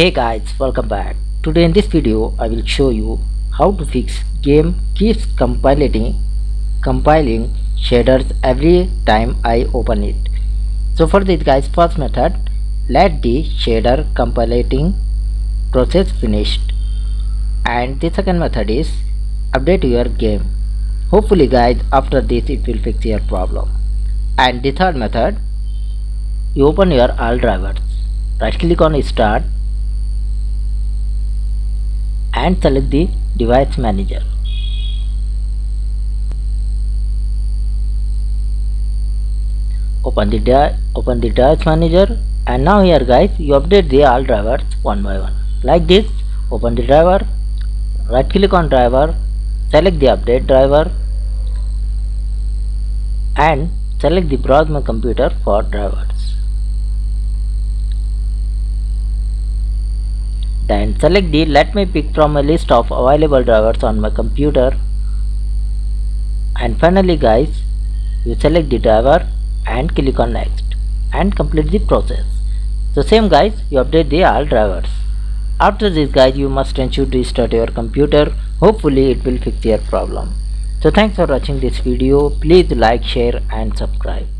Hey guys, welcome back. Today in this video I will show you how to fix game keeps compiling compiling shaders every time I open it. So for this guys first method let the shader compiling process finished and the second method is update your game. Hopefully guys after this it will fix your problem. And the third method you open your all drivers right click on start and select the device manager. Open the open the device manager and now here guys you update the all drivers one by one. Like this open the driver right click on driver select the update driver and select the browse my computer for drivers then select the let me pick from a list of available drivers on my computer. And finally guys you select the driver and click on next and complete the process. So same guys you update the all drivers. After this guys you must ensure to restart your computer. Hopefully it will fix your problem. So thanks for watching this video. Please like share and subscribe